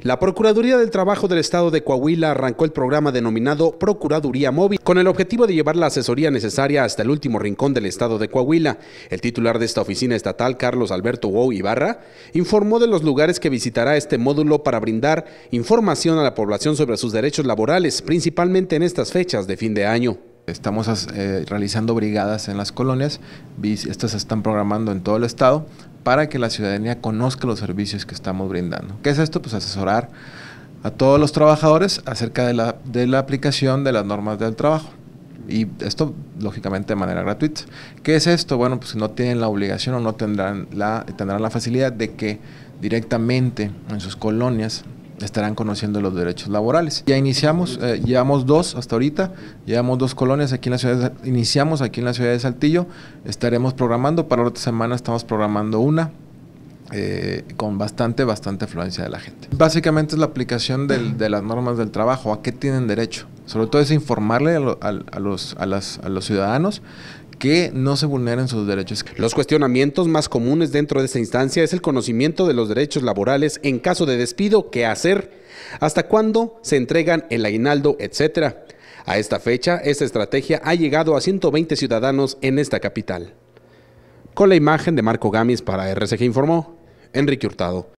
La Procuraduría del Trabajo del Estado de Coahuila arrancó el programa denominado Procuraduría Móvil con el objetivo de llevar la asesoría necesaria hasta el último rincón del Estado de Coahuila. El titular de esta oficina estatal, Carlos Alberto Wow Ibarra, informó de los lugares que visitará este módulo para brindar información a la población sobre sus derechos laborales, principalmente en estas fechas de fin de año. Estamos eh, realizando brigadas en las colonias, estas se están programando en todo el estado para que la ciudadanía conozca los servicios que estamos brindando. ¿Qué es esto? Pues asesorar a todos los trabajadores acerca de la, de la aplicación de las normas del trabajo. Y esto, lógicamente, de manera gratuita. ¿Qué es esto? Bueno, pues no tienen la obligación o no tendrán la, tendrán la facilidad de que directamente en sus colonias estarán conociendo los derechos laborales. Ya iniciamos, eh, llevamos dos hasta ahorita, llevamos dos colonias aquí en la ciudad, de, iniciamos aquí en la ciudad de Saltillo, estaremos programando, para otra semana estamos programando una, eh, con bastante, bastante afluencia de la gente. Básicamente es la aplicación de las normas del trabajo, a qué tienen derecho. Sobre todo es informarle a, los, a los ciudadanos que no se vulneren sus derechos. Los cuestionamientos más comunes dentro de esta instancia es el conocimiento de los derechos laborales en caso de despido, qué hacer, hasta cuándo se entregan el aguinaldo, etcétera. A esta fecha, esta estrategia ha llegado a 120 ciudadanos en esta capital. Con la imagen de Marco Gamis para RCG informó Enrique Hurtado.